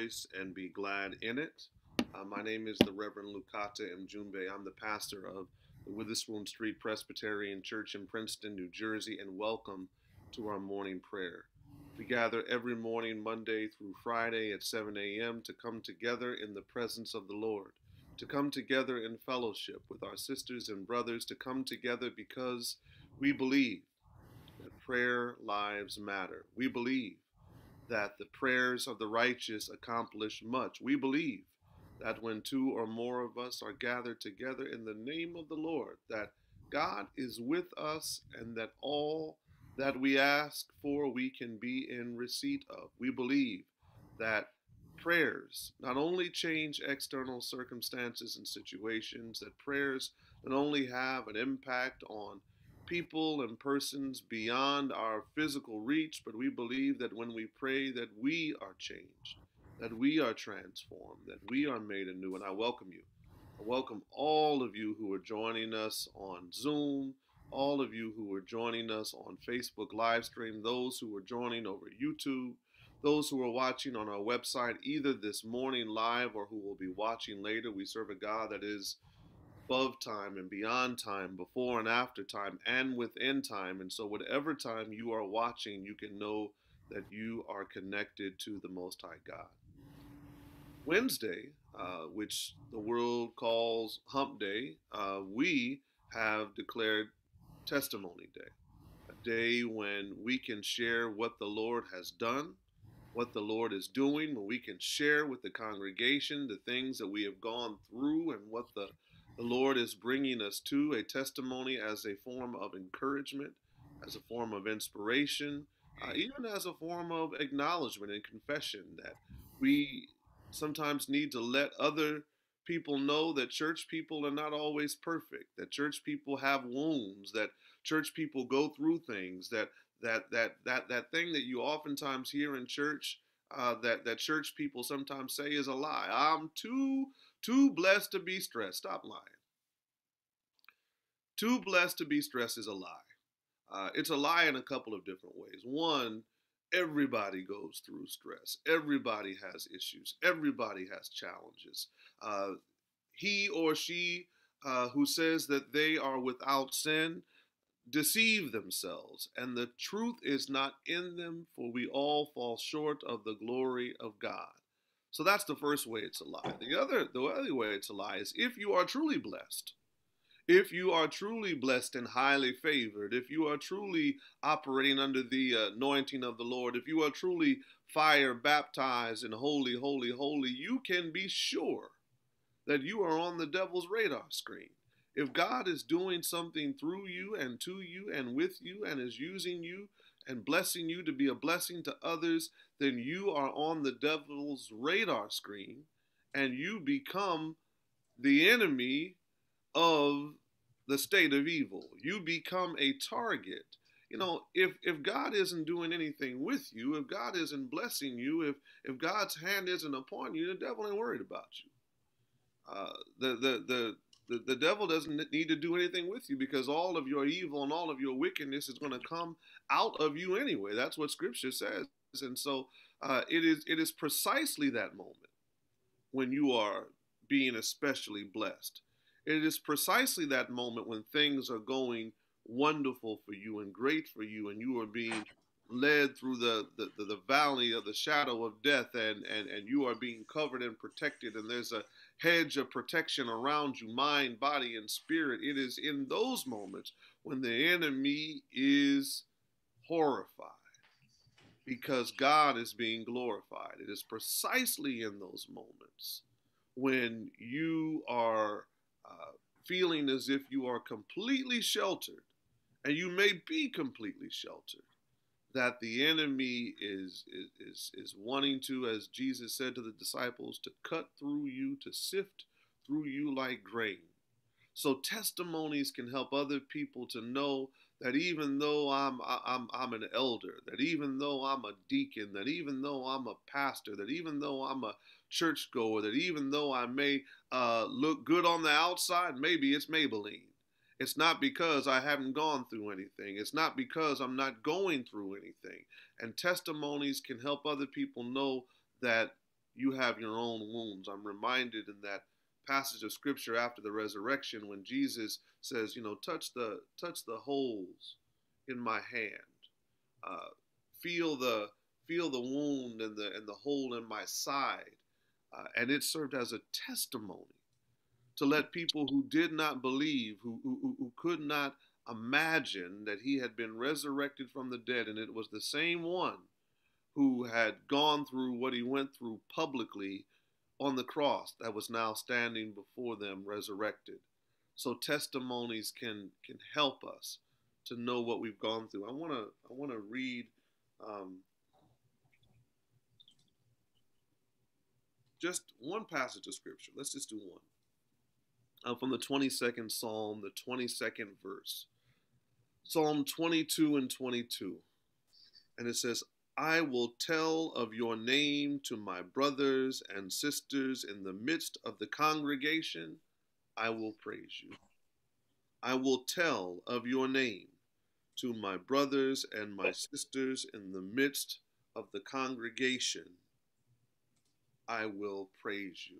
rejoice and be glad in it. Uh, my name is the Reverend Lukata Mjumbe. I'm the pastor of the Witherspoon Street Presbyterian Church in Princeton, New Jersey, and welcome to our morning prayer. We gather every morning, Monday through Friday at 7 a.m., to come together in the presence of the Lord, to come together in fellowship with our sisters and brothers, to come together because we believe that prayer lives matter. We believe that the prayers of the righteous accomplish much. We believe that when two or more of us are gathered together in the name of the Lord, that God is with us and that all that we ask for we can be in receipt of. We believe that prayers not only change external circumstances and situations, that prayers not only have an impact on people and persons beyond our physical reach, but we believe that when we pray that we are changed, that we are transformed, that we are made anew. And I welcome you. I welcome all of you who are joining us on Zoom, all of you who are joining us on Facebook live stream, those who are joining over YouTube, those who are watching on our website either this morning live or who will be watching later. We serve a God that is above time and beyond time, before and after time, and within time. And so, whatever time you are watching, you can know that you are connected to the Most High God. Wednesday, uh, which the world calls Hump Day, uh, we have declared Testimony Day, a day when we can share what the Lord has done, what the Lord is doing, when we can share with the congregation the things that we have gone through and what the the Lord is bringing us to a testimony as a form of encouragement, as a form of inspiration, uh, even as a form of acknowledgement and confession that we sometimes need to let other people know that church people are not always perfect, that church people have wounds, that church people go through things, that that that that that thing that you oftentimes hear in church uh, that that church people sometimes say is a lie. I'm too too blessed to be stressed. Stop lying. Too blessed to be stressed is a lie. Uh, it's a lie in a couple of different ways. One, everybody goes through stress. Everybody has issues. Everybody has challenges. Uh, he or she uh, who says that they are without sin deceive themselves, and the truth is not in them, for we all fall short of the glory of God. So that's the first way it's a lie. The other, the other way it's a lie is if you are truly blessed, if you are truly blessed and highly favored, if you are truly operating under the uh, anointing of the Lord, if you are truly fire baptized and holy, holy, holy, you can be sure that you are on the devil's radar screen. If God is doing something through you and to you and with you and is using you and blessing you to be a blessing to others, then you are on the devil's radar screen and you become the enemy of the state of evil. You become a target. You know, if if God isn't doing anything with you, if God isn't blessing you, if if God's hand isn't upon you, the devil ain't worried about you. Uh, the, the the the the devil doesn't need to do anything with you because all of your evil and all of your wickedness is going to come out of you anyway. That's what Scripture says, and so uh, it is it is precisely that moment when you are being especially blessed. It is precisely that moment when things are going wonderful for you and great for you, and you are being led through the, the, the, valley of the shadow of death, and, and, and you are being covered and protected, and there's a hedge of protection around you, mind, body, and spirit. It is in those moments when the enemy is horrified because God is being glorified. It is precisely in those moments when you are uh, feeling as if you are completely sheltered, and you may be completely sheltered, that the enemy is, is, is wanting to, as Jesus said to the disciples, to cut through you, to sift through you like grain. So testimonies can help other people to know that even though I'm I'm I'm an elder, that even though I'm a deacon, that even though I'm a pastor, that even though I'm a churchgoer, that even though I may uh, look good on the outside, maybe it's Maybelline. It's not because I haven't gone through anything. It's not because I'm not going through anything. And testimonies can help other people know that you have your own wounds. I'm reminded in that passage of scripture after the resurrection when Jesus says, you know, touch the touch the holes in my hand, uh, feel the feel the wound and the and the hole in my side, uh, and it served as a testimony to let people who did not believe, who, who who could not imagine that he had been resurrected from the dead, and it was the same one who had gone through what he went through publicly on the cross that was now standing before them resurrected. So testimonies can can help us to know what we've gone through. I want to I want to read um, just one passage of scripture. Let's just do one. Uh, from the 22nd Psalm, the 22nd verse. Psalm 22 and 22. And it says, I will tell of your name to my brothers and sisters in the midst of the congregation. I will praise you. I will tell of your name to my brothers and my sisters in the midst of the congregation. I will praise you.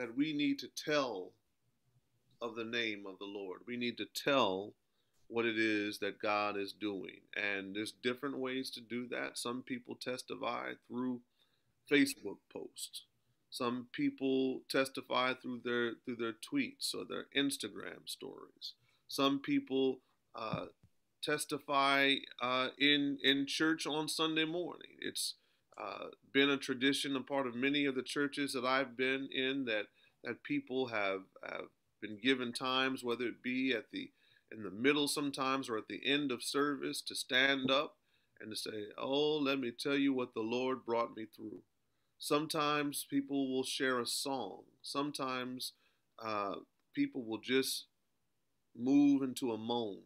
That we need to tell of the name of the Lord. We need to tell what it is that God is doing. And there's different ways to do that. Some people testify through Facebook posts. Some people testify through their through their tweets or their Instagram stories. Some people uh, testify uh, in in church on Sunday morning. It's uh, been a tradition, a part of many of the churches that I've been in, that that people have have been given times, whether it be at the in the middle sometimes or at the end of service to stand up and to say, Oh, let me tell you what the Lord brought me through. Sometimes people will share a song. Sometimes uh, people will just move into a moan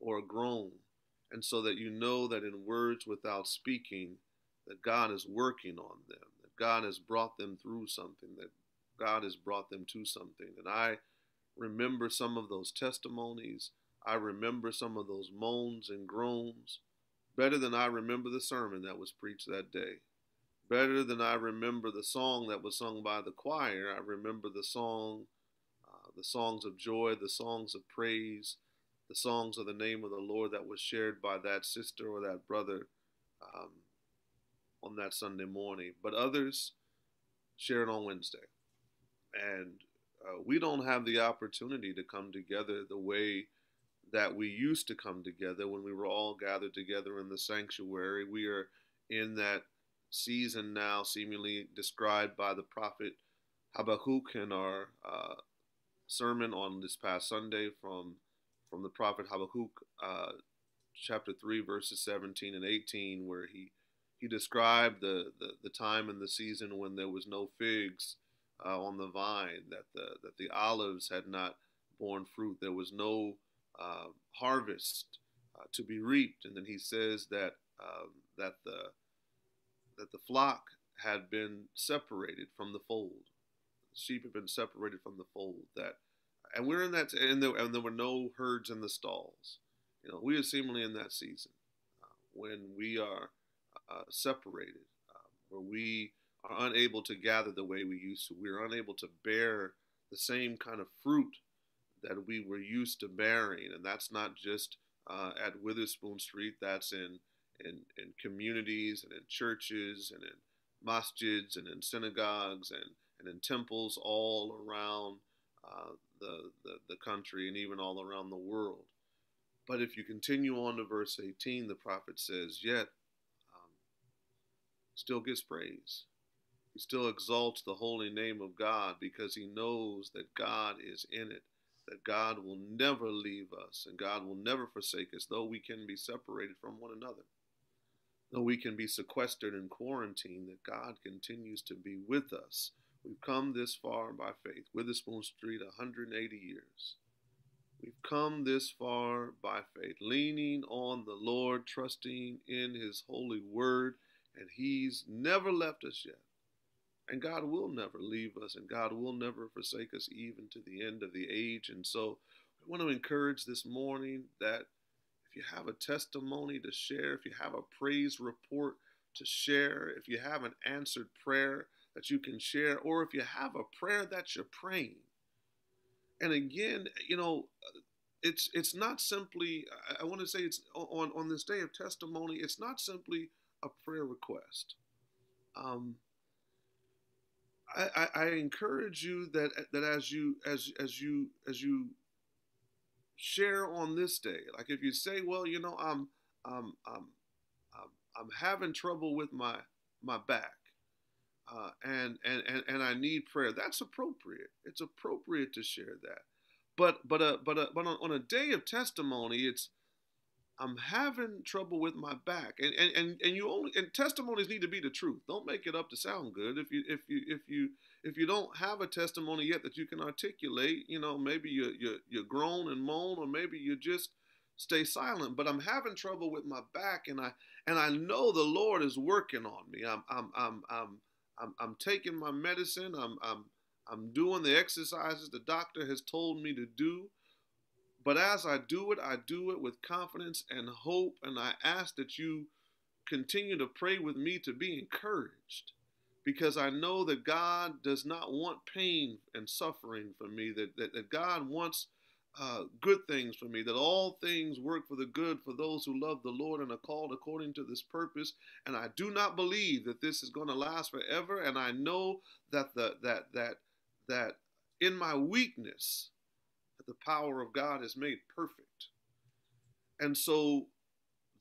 or a groan. And so that you know that in words without speaking, that God is working on them, that God has brought them through something, that God has brought them to something. And I remember some of those testimonies. I remember some of those moans and groans better than I remember the sermon that was preached that day. Better than I remember the song that was sung by the choir. I remember the song, uh, the songs of joy, the songs of praise, the songs of the name of the Lord that was shared by that sister or that brother um, on that Sunday morning. But others shared on Wednesday. And uh, we don't have the opportunity to come together the way that we used to come together when we were all gathered together in the sanctuary. We are in that season now, seemingly described by the prophet Habakkuk in our uh, sermon on this past Sunday from from the prophet Habakkuk, uh, chapter three, verses seventeen and eighteen, where he he described the, the, the time and the season when there was no figs uh, on the vine, that the that the olives had not borne fruit. There was no uh, harvest uh, to be reaped, and then he says that um, that the that the flock had been separated from the fold. Sheep had been separated from the fold. That, and we're in that, and there, and there were no herds in the stalls. You know, we are seemingly in that season uh, when we are uh, separated, uh, where we are unable to gather the way we used to. We're unable to bear the same kind of fruit that we were used to bearing, and that's not just uh, at Witherspoon Street. That's in, in in communities and in churches and in masjids and in synagogues and, and in temples all around uh, the, the the country and even all around the world. But if you continue on to verse 18, the prophet says, Yet um, still gives praise he still exalts the holy name of God because he knows that God is in it, that God will never leave us and God will never forsake us, though we can be separated from one another. Though we can be sequestered and quarantined, that God continues to be with us. We've come this far by faith. Witherspoon Street, 180 years. We've come this far by faith, leaning on the Lord, trusting in His holy word, and He's never left us yet. And God will never leave us, and God will never forsake us, even to the end of the age. And so, I want to encourage this morning that if you have a testimony to share, if you have a praise report to share, if you have an answered prayer that you can share, or if you have a prayer that you're praying. And again, you know, it's it's not simply I, want to say it's on on this day of testimony. It's not simply a prayer request. Um, I, I, I encourage you that that as you as as you as you share on this day, like if you say, well, you know, I'm I'm I'm I'm, I'm having trouble with my my back. Uh, and, and and and I need prayer. That's appropriate. It's appropriate to share that. But but uh, but uh, but on, on a day of testimony, it's I'm having trouble with my back, and and and, and you only and testimonies need to be the truth. Don't make it up to sound good. If you if you if you if you don't have a testimony yet that you can articulate, you know maybe you you you groan and moan, or maybe you just stay silent. But I'm having trouble with my back, and I and I know the Lord is working on me. I'm I'm I'm I'm I'm, I'm taking my medicine. I'm I'm I'm doing the exercises the doctor has told me to do. But as I do it, I do it with confidence and hope. And I ask that you continue to pray with me to be encouraged because I know that God does not want pain and suffering for me, that, that, that God wants uh, good things for me, that all things work for the good for those who love the Lord and are called according to this purpose. And I do not believe that this is going to last forever. And I know that the that that that in my weakness, the power of God is made perfect. And so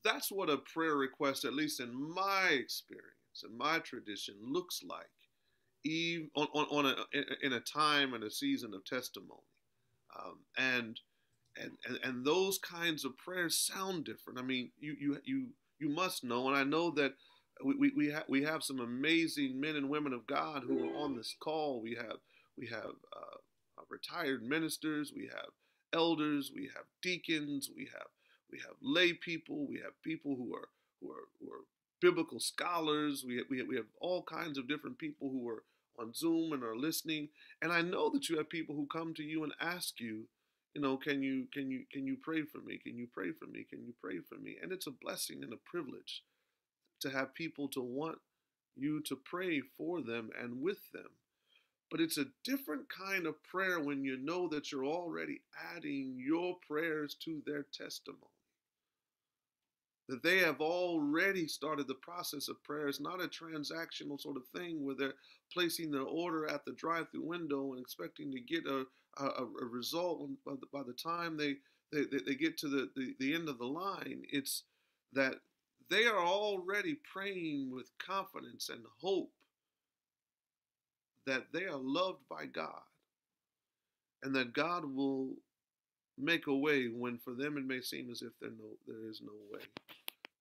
that's what a prayer request, at least in my experience and my tradition, looks like even on, on, on a, in a time and a season of testimony. Um, and, and, and, and those kinds of prayers sound different. I mean, you, you, you, you must know, and I know that we, we, we, ha- we have some amazing men and women of God who are on this call. We have we have uh, retired ministers, we have elders, we have deacons, we have we have lay people, we have people who are who are, who are biblical scholars. We we have, we have all kinds of different people who are on Zoom and are listening. And I know that you have people who come to you and ask you, you know, can you can you can you pray for me? Can you pray for me? Can you pray for me? And it's a blessing and a privilege to have people to want you to pray for them and with them. But it's a different kind of prayer when you know that you're already adding your prayers to their testimony. That they have already started the process of prayer. It's not a transactional sort of thing where they're placing their order at the drive through window and expecting to get a, a, a result by the, by the time they, they, they get to the, the, the end of the line. It's that they are already praying with confidence and hope that they are loved by God and that God will make a way when for them it may seem as if there, no, there is no way.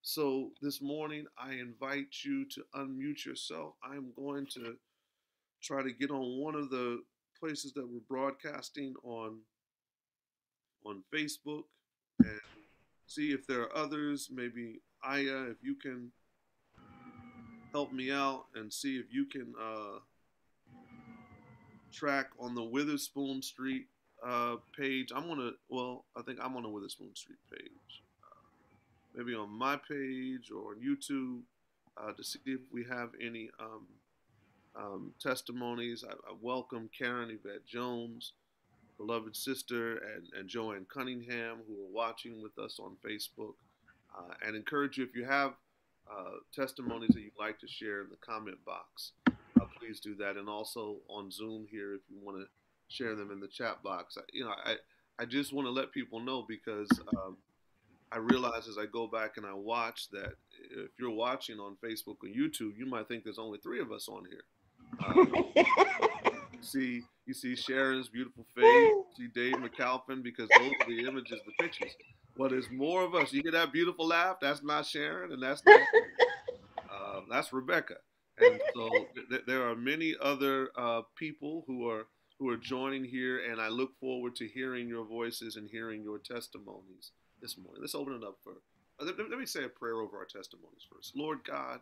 So this morning, I invite you to unmute yourself. I'm going to try to get on one of the places that we're broadcasting on on Facebook and see if there are others. Maybe Aya, if you can help me out and see if you can uh, track on the Witherspoon Street uh, page. I'm on a well, I think I'm on the Witherspoon Street page. Uh, maybe on my page or on YouTube uh, to see if we have any um, um, testimonies. I, I, welcome Karen Yvette Jones, beloved sister, and, and Joanne Cunningham, who are watching with us on Facebook. Uh, and encourage you if you have uh, testimonies that you'd like to share in the comment box please do that. And also on Zoom here, if you want to share them in the chat box. You know, I, I just want to let people know because um, I realize as I go back and I watch that if you're watching on Facebook or YouTube, you might think there's only three of us on here. Um, see, you see Sharon's beautiful face. You see Dave McAlpin because those are the images, the pictures. Well, there's more of us. You hear that beautiful laugh? That's not Sharon, and that's not, uh, that's Rebecca and so th- there are many other uh, people who are who are joining here, and I look forward to hearing your voices and hearing your testimonies this morning. Let's open it up for. Uh, let, let me say a prayer over our testimonies first. Lord God,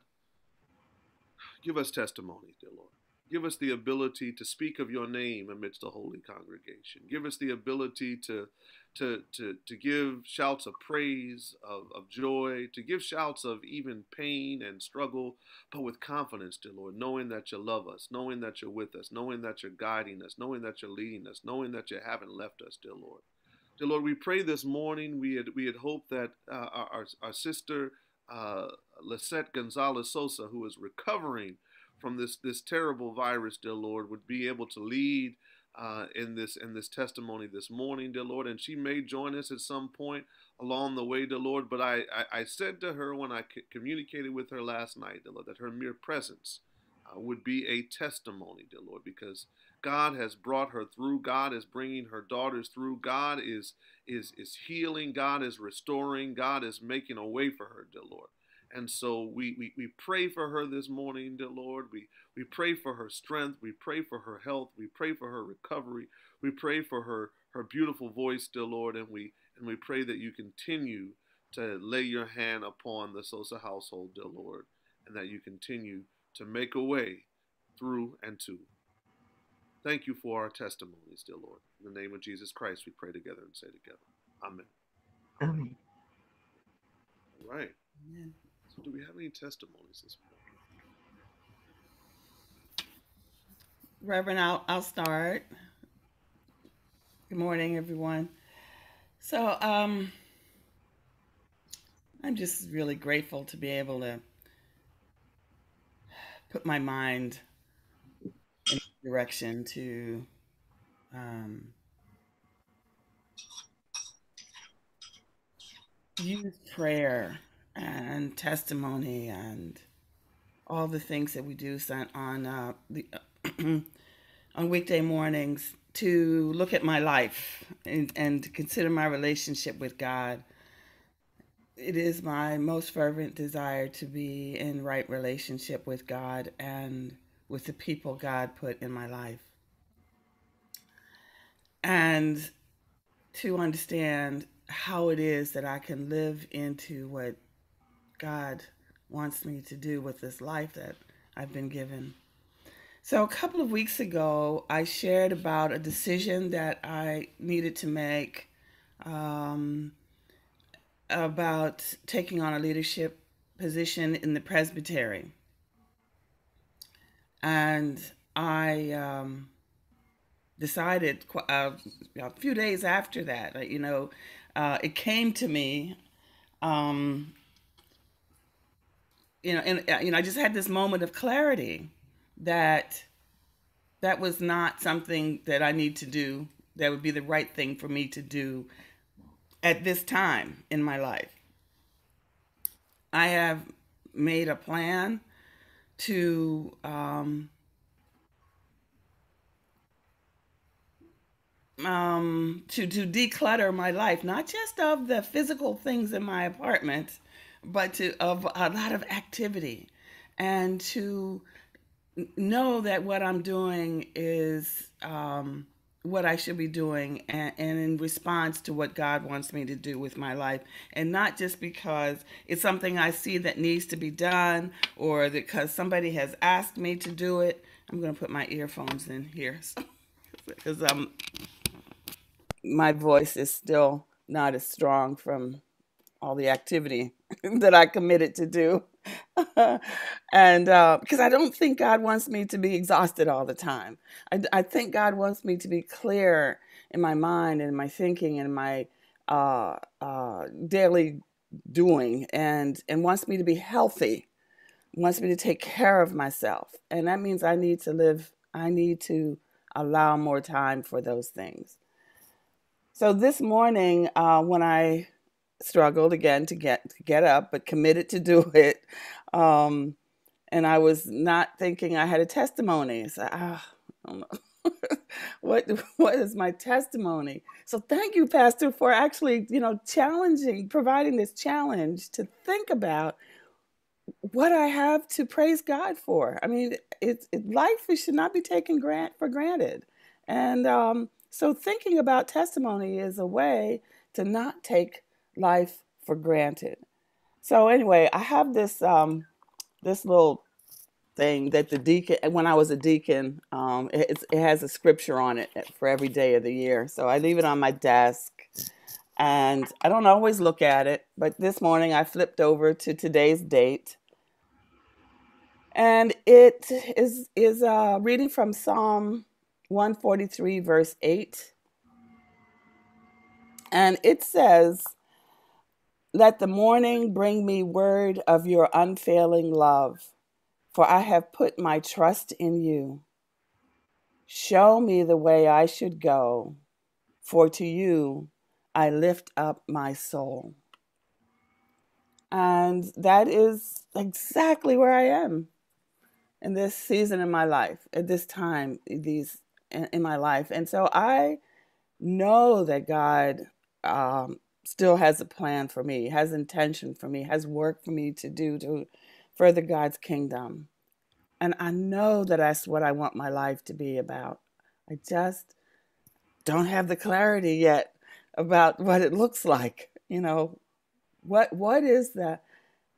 give us testimonies, dear Lord. Give us the ability to speak of your name amidst the holy congregation. Give us the ability to, to, to, to give shouts of praise, of, of joy, to give shouts of even pain and struggle, but with confidence, dear Lord, knowing that you love us, knowing that you're with us, knowing that you're guiding us, knowing that you're leading us, knowing that you haven't left us, dear Lord. Dear Lord, we pray this morning. We had we had hoped that uh, our, our sister uh, Lisette Gonzalez Sosa, who is recovering from this this terrible virus, dear Lord, would be able to lead uh, in this in this testimony this morning, dear Lord, and she may join us at some point along the way, dear Lord. But I I, I said to her when I communicated with her last night, dear Lord, that her mere presence uh, would be a testimony, dear Lord, because God has brought her through. God is bringing her daughters through. God is is is healing. God is restoring. God is making a way for her, dear Lord. And so we, we, we pray for her this morning, dear Lord. We, we pray for her strength. We pray for her health. We pray for her recovery. We pray for her, her beautiful voice, dear Lord. And we, and we pray that you continue to lay your hand upon the Sosa household, dear Lord, and that you continue to make a way through and to. Thank you for our testimonies, dear Lord. In the name of Jesus Christ, we pray together and say together. Amen. Amen. All right. Amen. Do we have any testimonies this morning? Reverend, I'll, I'll start. Good morning, everyone. So, um, I'm just really grateful to be able to put my mind in direction to um, use prayer and testimony and all the things that we do on uh, the on weekday mornings to look at my life and, and to consider my relationship with God. It is my most fervent desire to be in right relationship with God and with the people God put in my life. And to understand how it is that I can live into what God wants me to do with this life that I've been given. So, a couple of weeks ago, I shared about a decision that I needed to make um, about taking on a leadership position in the presbytery. And I um, decided uh, a few days after that, you know, uh, it came to me um, you know, and uh, you know, I just had this moment of clarity that that was not something that I need to do. That would be the right thing for me to do at this time in my life. I have made a plan to um, um, to to declutter my life, not just of the physical things in my apartment, but to of a lot of activity and to know that what I'm doing is um, what I should be doing and, and, in response to what God wants me to do with my life. And not just because it's something I see that needs to be done or because somebody has asked me to do it. I'm going to put my earphones in here because um, my voice is still not as strong from all the activity that I committed to do. and because uh, I don't think God wants me to be exhausted all the time. I, I, think God wants me to be clear in my mind and my thinking and my uh, uh, daily doing and, and wants me to be healthy, wants me to take care of myself. And that means I need to live, I need to allow more time for those things. So this morning, uh, when I struggled again to get to get up, but committed to do it. Um, and I was not thinking I had a testimony. So ah, I don't know. what what is my testimony? So thank you, Pastor, for actually you know challenging, providing this challenge to think about what I have to praise God for. I mean, it's it, life should not be taken grant for granted, and um, so thinking about testimony is a way to not take life for granted. So anyway, I have this um, this little thing that the deacon when I was a deacon, um, it, it has a scripture on it for every day of the year. So I leave it on my desk, and I don't always look at it. But this morning I flipped over to today's date, and it is is uh, reading from Psalm 143, verse 8. And it says, Let the morning bring me word of your unfailing love, for I have put my trust in you. Show me the way I should go, for to you I lift up my soul. And that is exactly where I am in this season in my life, at this time, these in, in my life. And so I know that God um, still has a plan for me, has intention for me, has work for me to do to further God's kingdom. And I know that that's what I want my life to be about. I just don't have the clarity yet about what it looks like. You know, what what is the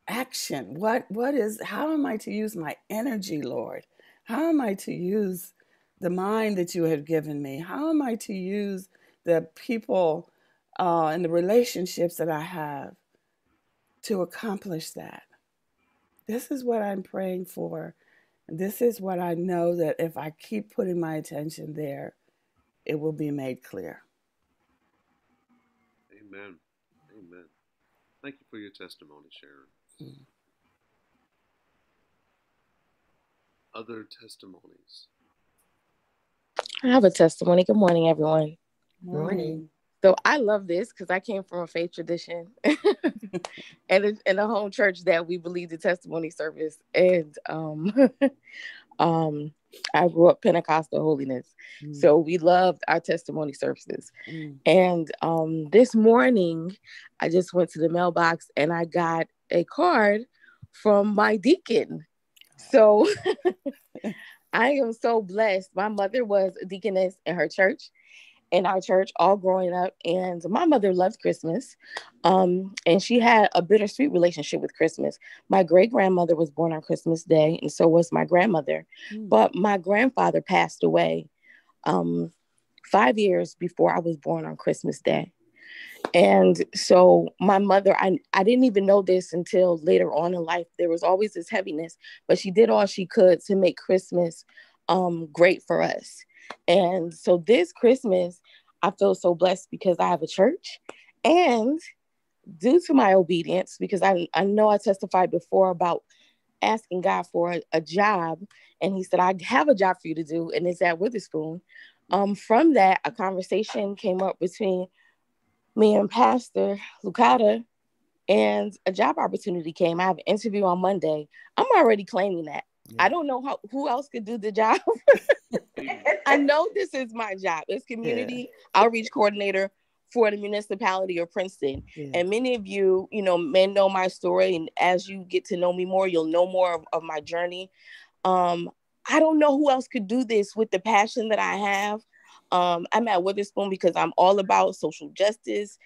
action? What what is how am I to use my energy, Lord? How am I to use the mind that you have given me? How am I to use the people uh, and the relationships that I have to accomplish that? This is what I'm praying for. This is what I know that if I keep putting my attention there, it will be made clear. Amen. Amen. Thank you for your testimony, Sharon. Mm. Other testimonies. I have a testimony. Good morning, everyone. Morning. So I love this because I came from a faith tradition and in a home church that we believe the testimony service. And um, um, I grew up Pentecostal holiness. Mm. So we loved our testimony services. Mm. And um, this morning, I just went to the mailbox and I got a card from my deacon. So I am so blessed. My mother was a deaconess in her church, in our church, all growing up. And my mother loved Christmas. Um, and she had a bittersweet relationship with Christmas. My great grandmother was born on Christmas Day, and so was my grandmother. Mm. But my grandfather passed away um, five years before I was born on Christmas Day. And so my mother, I, I didn't even know this until later on in life. There was always this heaviness, but she did all she could to make Christmas um, great for us. And so this Christmas, I feel so blessed because I have a church and due to my obedience, because I, I know I testified before about asking God for a, a job. And he said, I have a job for you to do, and it's at Witherspoon. Um, from that, a conversation came up between me and Pastor Lukata, and a job opportunity came. I have an interview on Monday. I'm already claiming that. Yeah. I don't know how, who else could do the job. I know this is my job. It's community yeah. outreach coordinator for the municipality of Princeton. Yeah. And many of you, you know, may know my story. And as you get to know me more, you'll know more of, of my journey. Um, I don't know who else could do this with the passion that I have. Um, I'm at Witherspoon because I'm all about social justice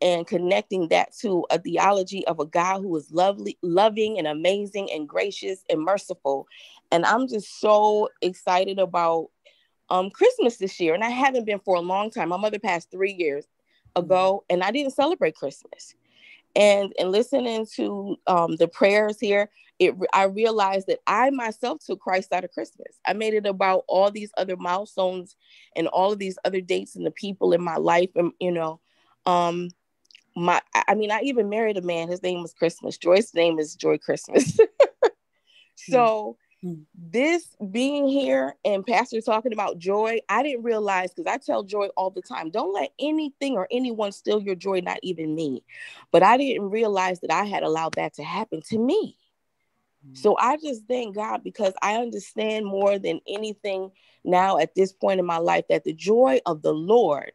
and connecting that to a theology of a God who is lovely, loving and amazing and gracious and merciful. And I'm just so excited about um, Christmas this year. And I haven't been for a long time. My mother passed three years ago, and I didn't celebrate Christmas. And and listening to um, the prayers here, it I realized that I myself took Christ out of Christmas. I made it about all these other milestones and all of these other dates and the people in my life, and you know, um, my I mean, I even married a man. His name was Christmas. Joy's name is Joy Christmas. so mm. this being here and Pastor talking about joy, I didn't realize because I tell Joy all the time, don't let anything or anyone steal your joy, not even me. But I didn't realize that I had allowed that to happen to me. So I just thank God because I understand more than anything now at this point in my life that the joy of the Lord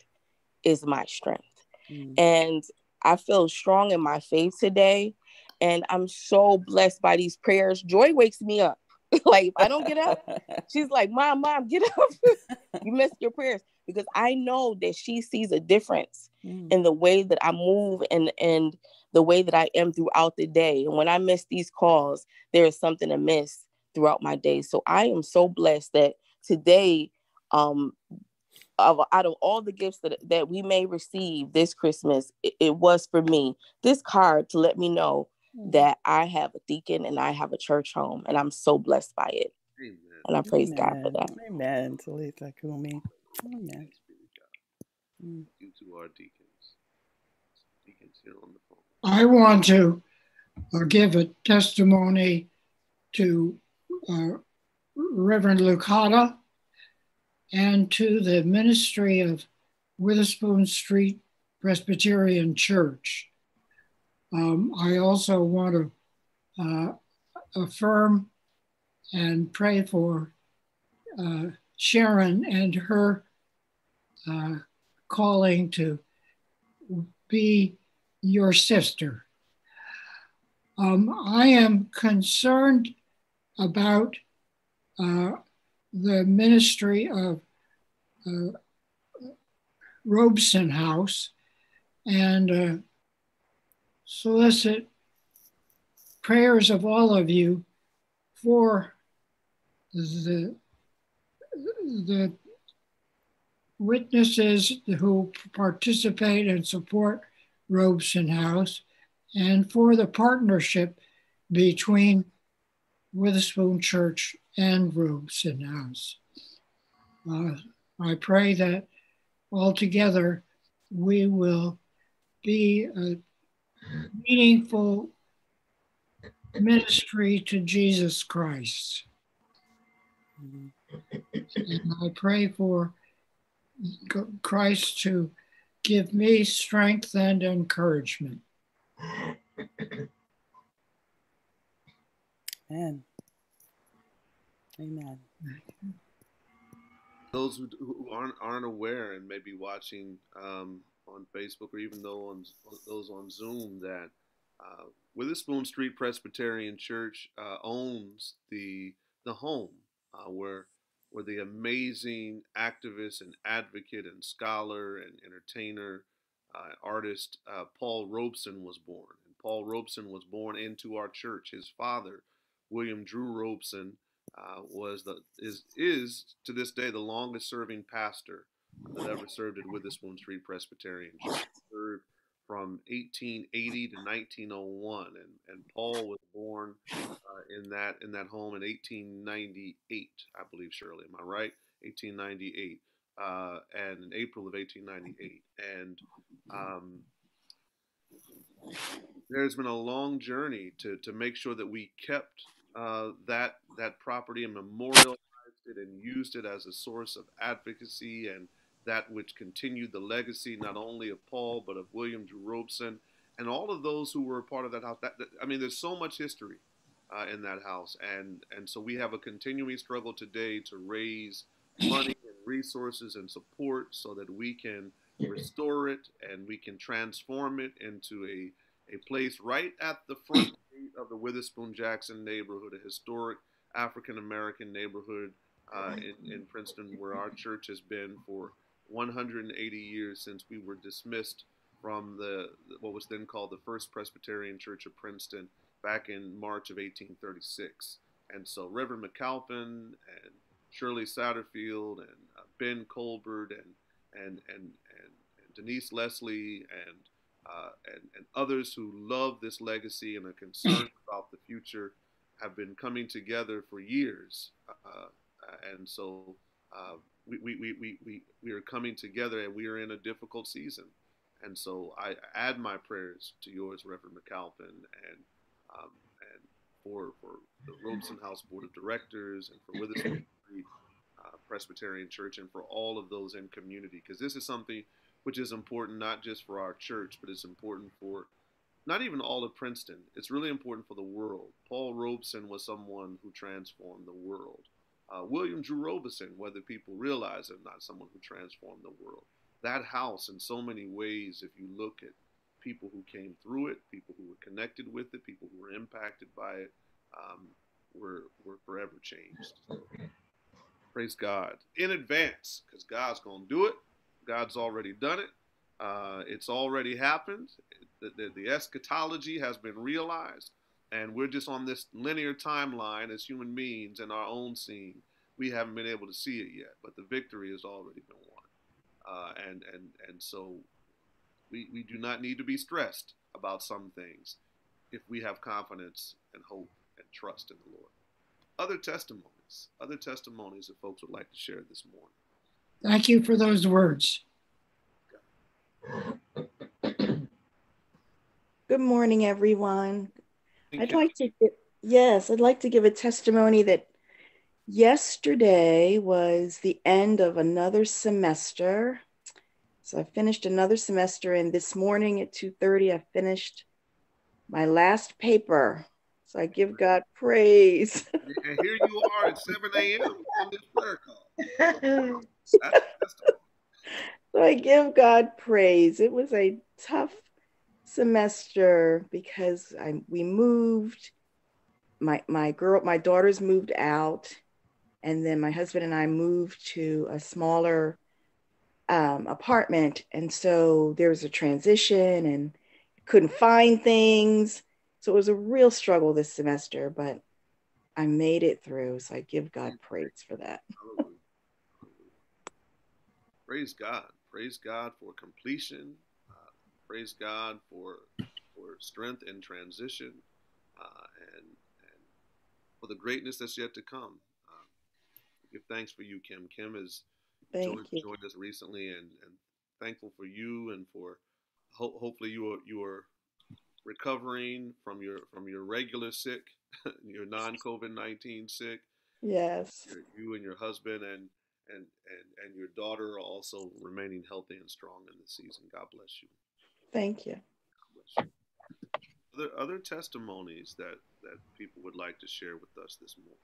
is my strength. Mm. And I feel strong in my faith today. And I'm so blessed by these prayers. Joy wakes me up. like if I don't get up, she's like, Mom, Mom, get up. you missed your prayers. Because I know that she sees a difference mm. in the way that I move and and the way that I am throughout the day. And when I miss these calls, there is something amiss throughout my day. So I am so blessed that today, um, of out of all the gifts that, that we may receive this Christmas, it, it was for me this card to let me know mm. that I have a deacon and I have a church home, and I'm so blessed by it. Amen. And I praise Amen. God for that. Amen. Talitha Kumi. Amen. Mm. You two are deacons. Deacons here on the phone. I want to uh, give a testimony to uh, Reverend Lukata and to the ministry of Witherspoon Street Presbyterian Church. Um, I also want to uh, affirm and pray for uh, Sharon and her uh, calling to be your sister. Um, I am concerned about uh, the ministry of uh, Robeson House and uh, solicit prayers of all of you for the, the witnesses who participate and support Robeson House and for the partnership between Witherspoon Church and Robeson House. Uh, I pray that altogether we will be a meaningful ministry to Jesus Christ. And I pray for Christ to give me strength and encouragement. Amen. Amen. Those who, who aren't aren't aware and maybe watching um, on Facebook or even though on those on Zoom that uh, Witherspoon Street Presbyterian Church uh, owns the the home uh, where where the amazing activist and advocate and scholar and entertainer uh, artist uh, Paul Robeson was born. And Paul Robeson was born into our church. His father, William Drew Robeson, uh, was the is is to this day the longest serving pastor that ever served at Witherspoon Street Presbyterian Church. Served from 1880 to 1901, and, and Paul was born uh, in that in that home in 1898, I believe. Shirley, am I right? 1898, uh, and in April of 1898, and um, there's been a long journey to to make sure that we kept uh, that that property and memorialized it and used it as a source of advocacy and that which continued the legacy not only of Paul but of William Drew Robeson and all of those who were a part of that house. That, that I mean, there's so much history uh, in that house, and and so we have a continuing struggle today to raise money and resources and support so that we can restore it and we can transform it into a a place right at the front of the Witherspoon Jackson neighborhood, a historic African American neighborhood uh, in, in Princeton, where our church has been for 180 years since we were dismissed from the what was then called the First Presbyterian Church of Princeton back in March of 1836. And so Reverend McAlpin and Shirley Satterfield and uh, Ben Colbert and and, and and and Denise Leslie and uh, and, and others who love this legacy and are concerned about the future have been coming together for years. Uh, and so uh, we, we, we, we, we are coming together and we are in a difficult season. And so I add my prayers to yours, Reverend McAlpin, and um, and for for the Robeson House Board of Directors and for Witherspoon Street uh, Presbyterian Church and for all of those in community, because this is something which is important not just for our church, but it's important for not even all of Princeton. It's really important for the world. Paul Robeson was someone who transformed the world. Uh, William Drew Robeson, whether people realize it or not, someone who transformed the world. That house, in so many ways, if you look at people who came through it, people who were connected with it, people who were impacted by it, um, were, were forever changed. So, praise God in advance because God's going to do it. God's already done it. Uh, it's already happened. The, the, the, eschatology has been realized. and we're just on this linear timeline as human beings in our own scene. We haven't been able to see it yet, but the victory has already been won. Uh, and and and so we we do not need to be stressed about some things if we have confidence and hope and trust in the Lord. Other testimonies, other testimonies that folks would like to share this morning. Thank you for those words. Good morning, everyone. Thank I'd you. like to, gi- yes, I'd like to give a testimony that yesterday was the end of another semester. So I finished another semester, and this morning at 2:30, I finished my last paper. So I give God praise. and here you are at 7 a.m. on this prayer call. That's, that's the- So I give God praise. It was a tough semester because I we moved. My my girl, my daughters moved out, and then my husband and I moved to a smaller um, apartment, and so there was a transition and couldn't find things. So it was a real struggle this semester, but I made it through. So I give God praise for that. Praise God. Praise God for completion. Uh, praise God for for strength and transition, uh, and and for the greatness that's yet to come. Uh, give thanks for you, Kim. Kim has joined, joined us recently, and, and thankful for you and for ho- hopefully you are you are recovering from your from your regular sick, your non COVID nineteen sick Yes. your, you and your husband and and and and your daughter also remaining healthy and strong in the season. God bless you. Thank you. God bless you. Other other testimonies that that people would like to share with us this morning.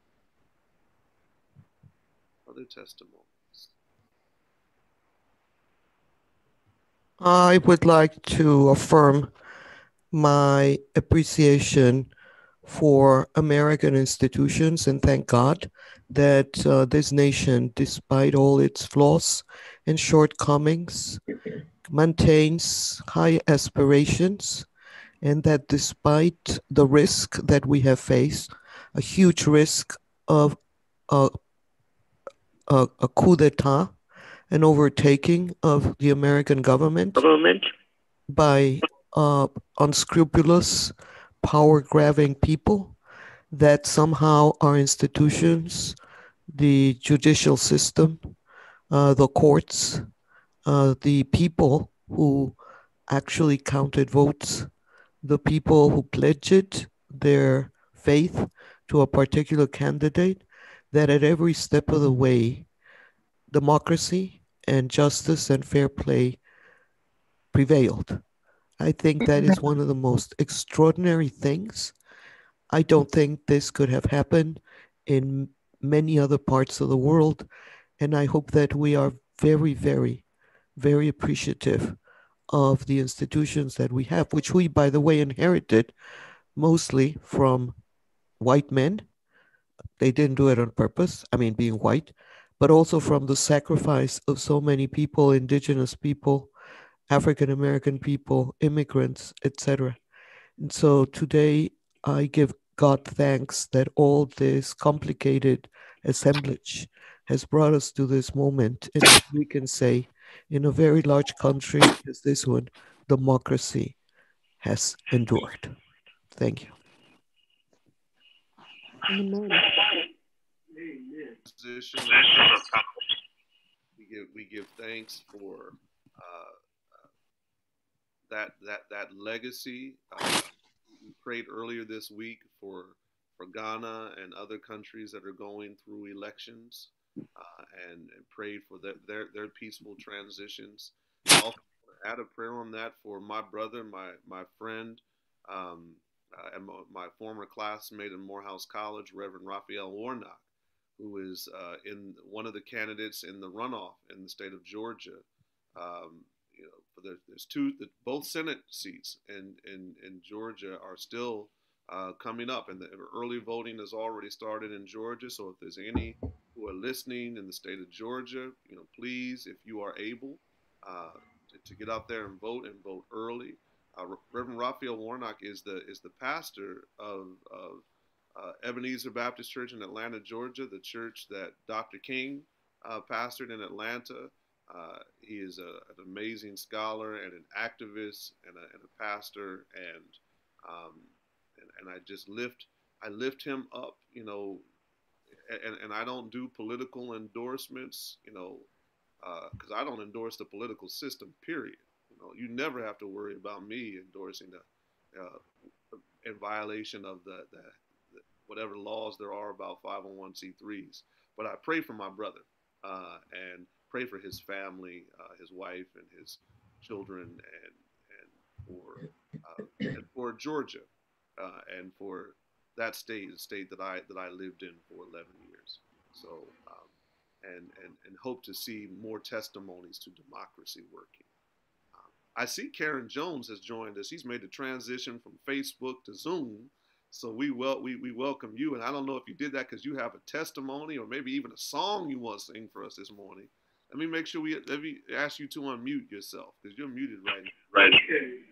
Other testimonies. I would like to affirm my appreciation for American institutions and thank God that uh, this nation, despite all its flaws and shortcomings, maintains high aspirations and that despite the risk that we have faced, a huge risk of a, a, a coup d'etat, an overtaking of the American government government? by uh, unscrupulous, power grabbing people, that somehow our institutions, the judicial system, uh, the courts, uh, the people who actually counted votes, the people who pledged their faith to a particular candidate, that at every step of the way, democracy and justice and fair play prevailed. I think that is one of the most extraordinary things. I don't think this could have happened in many other parts of the world. And I hope that we are very, very, very appreciative of the institutions that we have, which we, by the way, inherited mostly from white men. They didn't do it on purpose, I mean, being white, but also from the sacrifice of so many people, indigenous people, African American people, immigrants, etc. And so today I give God thanks that all this complicated assemblage has brought us to this moment And we can say, in a very large country as this one, democracy has endured. Thank you. Amen. Position. We give we give thanks for uh, uh, that that that legacy. Uh, prayed earlier this week for for Ghana and other countries that are going through elections, uh, and, and prayed for their, their their peaceful transitions. I also add a prayer on that for my brother, my my friend, um, uh, and my, my former classmate in Morehouse College, Reverend Raphael Warnock, who is uh, in one of the candidates in the runoff in the state of Georgia. Um, you know, for the, there's two, both Senate seats in, in, in Georgia are still uh, coming up, and the early voting has already started in Georgia. So if there's any who are listening in the state of Georgia, you know, please, if you are able, uh, to, to get out there and vote and vote early. Uh, Reverend Raphael Warnock is the is the pastor of, of uh, Ebenezer Baptist Church in Atlanta, Georgia, the church that Dr. King uh, pastored in Atlanta. Uh, he is a, an amazing scholar and an activist and a, and a pastor, and, um, and and I just lift I lift him up, you know, and, and I don't do political endorsements, you know, because uh, I don't endorse the political system. Period. You know, you never have to worry about me endorsing the uh, in violation of the, the, the, whatever laws there are about 501c3s. But I pray for my brother uh, and pray for his family, uh, his wife, and his children, and and for uh, and for Georgia, uh, and for that state, the state that I that I lived in for 11 years. So, um, and and and hope to see more testimonies to democracy working. Um, I see Karen Jones has joined us. He's made the transition from Facebook to Zoom. So we wel- we, we welcome you, and I don't know if you did that because you have a testimony or maybe even a song you want to sing for us this morning. Let me make sure we let me ask you to unmute yourself because you're muted right now. Right. Okay.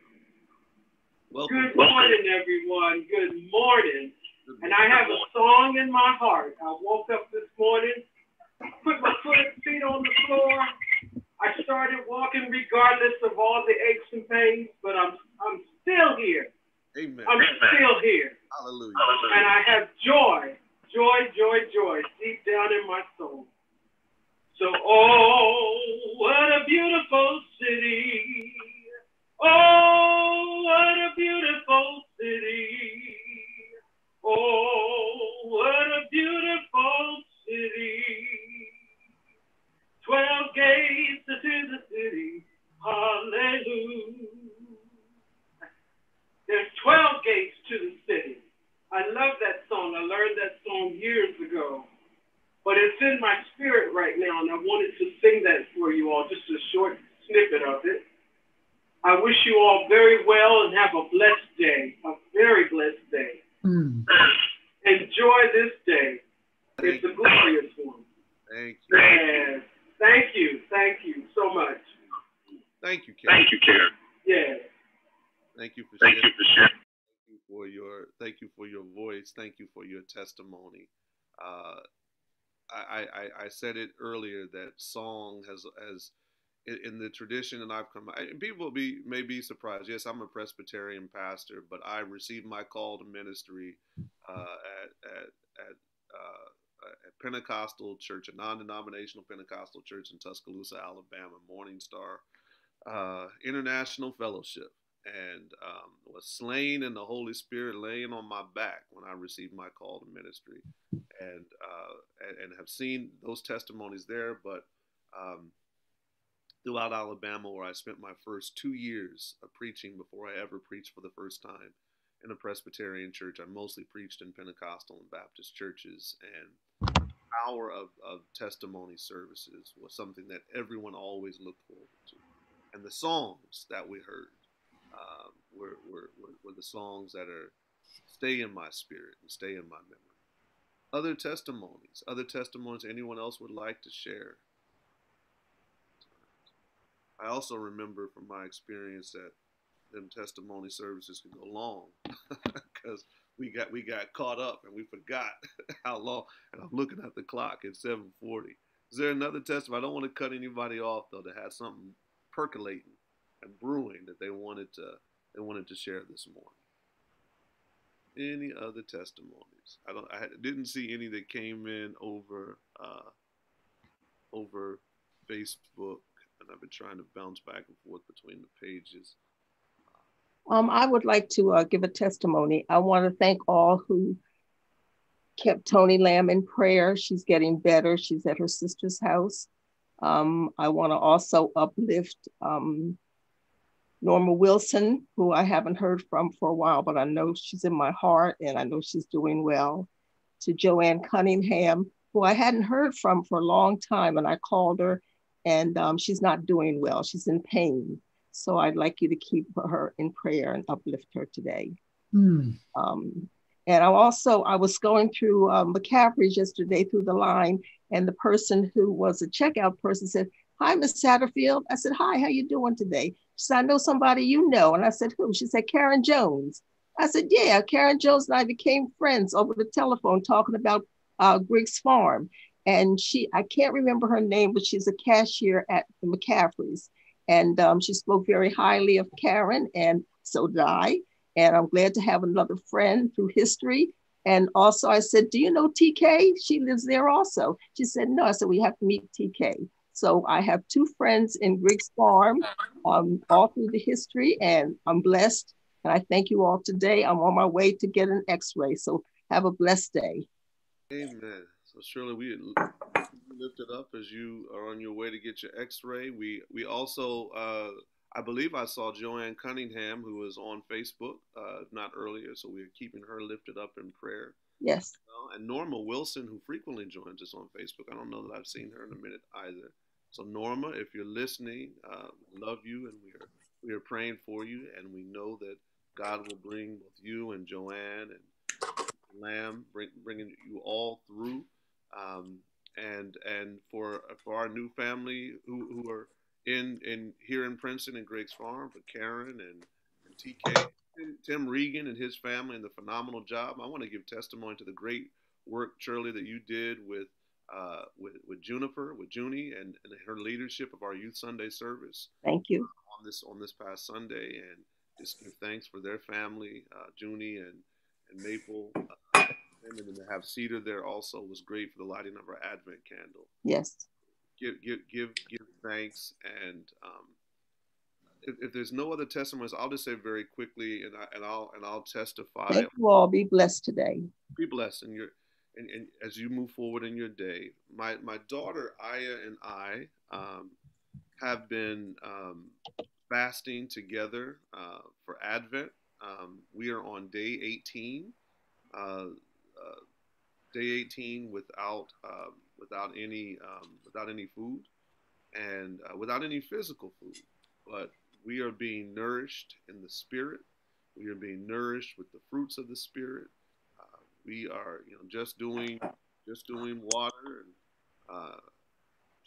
Welcome. Good morning, everyone. Good morning. And I have a song in my heart. I woke up this morning, put my foot, feet on the floor. I started walking regardless of all the aches and pains, but I'm I'm still here. Amen. I'm still here. Hallelujah. Hallelujah. And I have joy, joy, joy, joy deep down in my soul. So, oh, what a beautiful city. Oh, what a beautiful city. Oh, what a beautiful city. Twelve gates to the city. Hallelujah. There's 12 gates to the city. I love that song. I learned that song years ago. But it's in my spirit right now, and I wanted to sing that for you all, just a short snippet of it. I wish you all very well and have a blessed day, a very blessed day. Mm. Enjoy this day. It's a glorious one. Thank you. Yes. Thank you. Thank you so much. Thank you, Karen. Thank you, Karen. Yeah. Thank you for Thank sharing. you for sharing. Thank you for your thank you for your voice. Thank you for your testimony. Uh, I, I, I said it earlier that song has has in the tradition and I've come people will be may be surprised. Yes, I'm a Presbyterian pastor, but I received my call to ministry uh, at at at, uh, at Pentecostal Church, a non-denominational Pentecostal church in Tuscaloosa, Alabama, Morning Star uh, International Fellowship, and um, was slain in the Holy Spirit, laying on my back when I received my call to ministry, and uh, and, and, have seen those testimonies there, but. Um, throughout Alabama, where I spent my first two years of preaching before I ever preached for the first time in a Presbyterian church. I mostly preached in Pentecostal and Baptist churches, and power of, of testimony services was something that everyone always looked forward to. And the songs that we heard um, were, were, were, the songs that are stay in my spirit and stay in my memory. Other testimonies, other testimonies anyone else would like to share. I also remember from my experience that them testimony services can go long because we got we got caught up and we forgot how long. And I'm looking at the clock it's 7:40. Is there another testimony? I don't want to cut anybody off though that had something percolating and brewing that they wanted to they wanted to share this morning. Any other testimonies? I don't. I didn't see any that came in over uh, over Facebook and I've been trying to bounce back and forth between the pages. Um, I would like to uh, give a testimony. I want to thank all who kept Tony Lamb in prayer. She's getting better. She's at her sister's house. Um, I want to also uplift um, Norma Wilson, who I haven't heard from for a while, but I know she's in my heart and I know she's doing well. To Joanne Cunningham, who I hadn't heard from for a long time, and I called her and um, she's not doing well. She's in pain. So I'd like you to keep her in prayer and uplift her today. Mm. Um, and I also, I was going through um, McCaffrey's yesterday through the line, and the person who was a checkout person said, Hi, Miss Satterfield. I said, Hi, how you doing today? She said, I know somebody you know. And I said, Who? She said, Karen Jones. I said, Yeah, Karen Jones and I became friends over the telephone talking about uh, Griggs Farm. And she, I can't remember her name, but she's a cashier at the McCaffrey's. And um, she spoke very highly of Karen, and so did I. And I'm glad to have another friend through history. And also, I said, Do you know TK? She lives there also. She said, No. I said, We have to meet TK. So I have two friends in Griggs Farm um, all through the history, and I'm blessed. And I thank you all today. I'm on my way to get an x ray. So have a blessed day. Amen. So, Shirley, we lift it up as you are on your way to get your x ray. We, we also, uh, I believe I saw Joanne Cunningham, who was on Facebook, uh, not earlier. So we're keeping her lifted up in prayer. Yes. Uh, and Norma Wilson, who frequently joins us on Facebook. I don't know that I've seen her in a minute either. So Norma, if you're listening, uh, love you, and we are we are praying for you, and we know that God will bring both you and Joanne and Lamb, bring, bringing you all through, um, and and for for our new family who, who are in in here in Princeton and Griggs Farm, for Karen and, and TK, and Tim Regan and his family, and the phenomenal job. I want to give testimony to the great work, Shirley, that you did with uh, with, with Juniper, with Junie, and, and her leadership of our Youth Sunday service. Thank you on this on this past Sunday, and just give thanks for their family, uh, Junie and and Maple, uh, and then to have Cedar there also was great for the lighting of our Advent candle. Yes. Give give give give thanks, and um, if, if, there's no other testimonies, I'll just say very quickly, and I and I'll and I'll testify. Thank you all. Be blessed today. Be blessed, and your and, and as you move forward in your day. My my daughter Aya and I um, have been um, fasting together uh, for Advent. Um, we are on day 18, uh, uh, day 18 without um, without any um, without any food and uh, without any physical food, but we are being nourished in the spirit. We are being nourished with the fruits of the spirit. Uh, we are, you know, just doing just doing water and uh,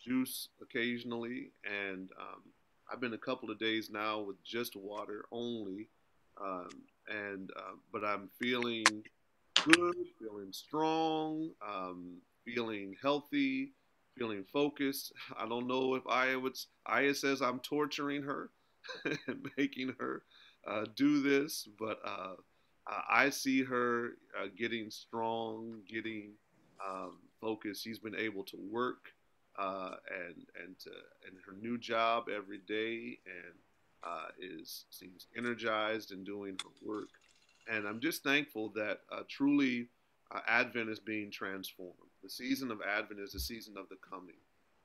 juice occasionally, and um, I've been a couple of days now with just water only, um, and uh, but I'm feeling good, feeling strong, um, feeling healthy, feeling focused. I don't know if Aya would. Aya says I'm torturing her and making her uh, do this, but uh, I see her uh, getting strong, getting um, focused. She's been able to work uh, and and to, and her new job every day, and uh, is seems energized in doing her work. And I'm just thankful that uh, truly uh, Advent is being transformed. The season of Advent is the season of the coming,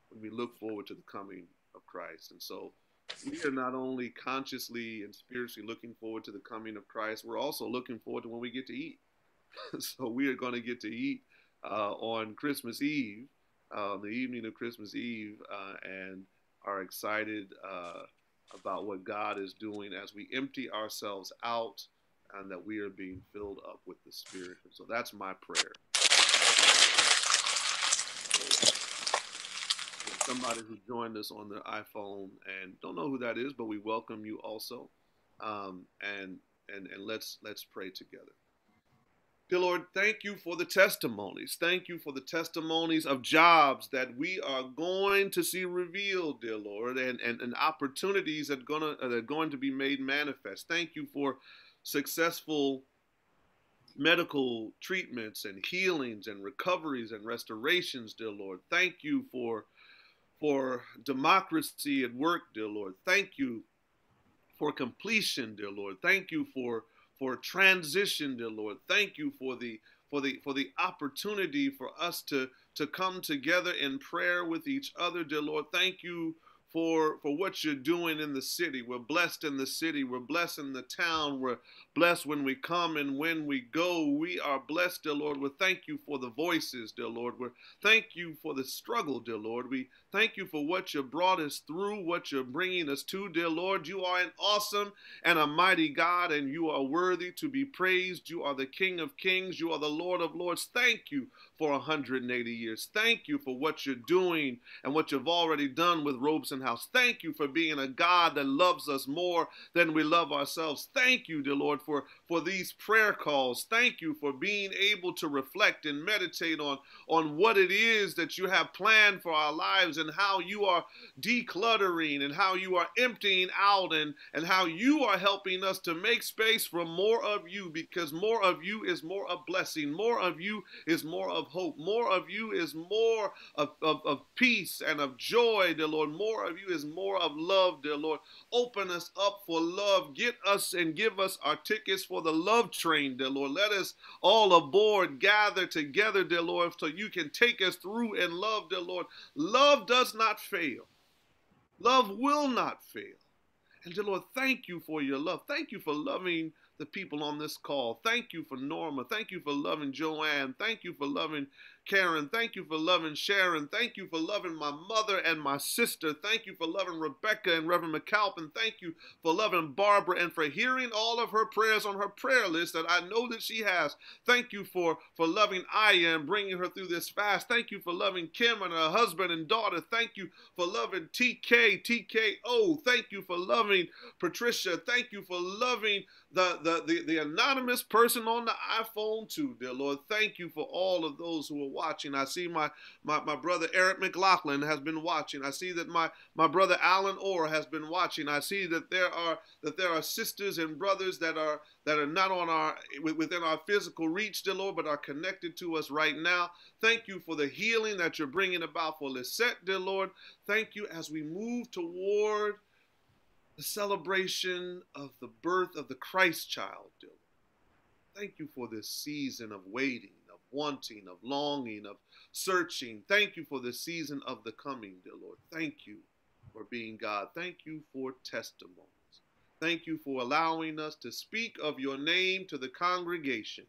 when we look forward to the coming of Christ. And so we are not only consciously and spiritually looking forward to the coming of Christ, we're also looking forward to when we get to eat. so we are going to get to eat uh, on Christmas Eve uh, the evening of Christmas Eve uh, and are excited uh, about what God is doing as we empty ourselves out and that we are being filled up with the Spirit. So that's my prayer. Somebody who joined us on their iPhone and don't know who that is, but we welcome you also. Um, and and and let's let's pray together. Dear Lord, thank you for the testimonies. Thank you for the testimonies of jobs that we are going to see revealed, dear Lord, and, and, and opportunities that, gonna, that are going to be made manifest. Thank you for successful medical treatments and healings and recoveries and restorations, dear Lord. Thank you for, for democracy at work, dear Lord. Thank you for completion, dear Lord. Thank you for for transition, dear Lord. Thank you for the for the for the opportunity for us to to come together in prayer with each other, dear Lord. Thank you for for what you're doing in the city. We're blessed in the city. We're blessed in the town. We're blessed when we come and when we go. We are blessed, dear Lord. We thank you for the voices, dear Lord. We thank you for the struggle, dear Lord. We thank you for what you brought us through, what you're bringing us to, dear Lord. You are an awesome and a mighty God, and you are worthy to be praised. You are the King of kings. You are the Lord of lords. Thank you for 180 years. Thank you for what you're doing and what you've already done with Robeson House. Thank you for being a God that loves us more than we love ourselves. Thank you, dear Lord, for, for these prayer calls. Thank you for being able to reflect and meditate on, on what it is that you have planned for our lives and how you are decluttering and how you are emptying out and, and how you are helping us to make space for more of you because more of you is more of blessing, more of you is more of hope, more of you is more of, of, of peace and of joy, dear Lord. More of you is more of love, dear Lord. Open us up for love. Get us and give us our tickets for the love train, dear Lord. Let us all aboard, gather together, dear Lord, so you can take us through in love, dear Lord. Love does not fail. Love will not fail. And dear Lord, thank you for your love. Thank you for loving the people on this call. Thank you for Norma. Thank you for loving Joanne. Thank you for loving Karen. Thank you for loving Sharon. Thank you for loving my mother and my sister. Thank you for loving Rebecca and Reverend McAlpin. Thank you for loving Barbara and for hearing all of her prayers on her prayer list that I know that she has. Thank you for, for loving Aya and bringing her through this fast. Thank you for loving Kim and her husband and daughter. Thank you for loving TK, TKO. Thank you for loving Patricia. Thank you for loving the, the, the, the anonymous person on the iPhone too, dear Lord. Thank you for all of those who are watching. I see my, my, my brother Eric McLaughlin has been watching. I see that my, my brother Alan Orr has been watching. I see that there are that there are sisters and brothers that are that are not on our within our physical reach, dear Lord, but are connected to us right now. Thank you for the healing that you're bringing about for Lisette, dear Lord. Thank you as we move toward the celebration of the birth of the Christ child, dear Lord. Thank you for this season of waiting wanting, of longing, of searching. Thank you for the season of the coming, dear Lord. Thank you for being God. Thank you for testimonies. Thank you for allowing us to speak of your name to the congregation.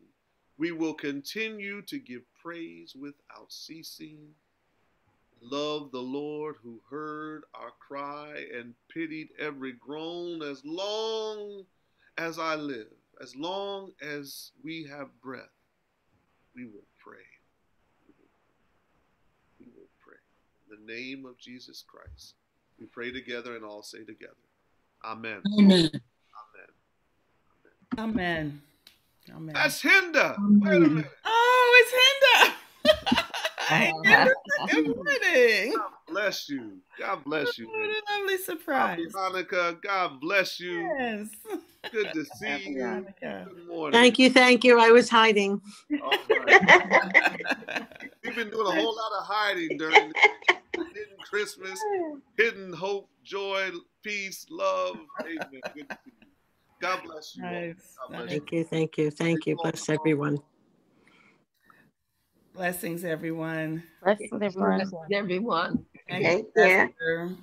We will continue to give praise without ceasing. Love the Lord who heard our cry and pitied every groan as long as I live, as long as we have breath we will pray. We will, pray. In the name of Jesus Christ, we pray together and all say together. Amen. Amen. Amen. Amen. Amen. That's Hinda. Wait a minute. Oh, it's Hinda. Good morning. God bless you. God bless you. What a lovely surprise. Monica, God bless you. Yes. Good to see you. Good morning. Thank you, thank you. I was hiding. All right. We've been doing a whole lot of hiding during hidden Christmas, hidden hope, joy, peace, love. Amen. Good to see you. God bless you. all. Nice. God bless Thank you, thank you, thank you. Bless everyone. Blessings, everyone. Blessings, everyone. Everyone. Thank Thank you, you. Pastor.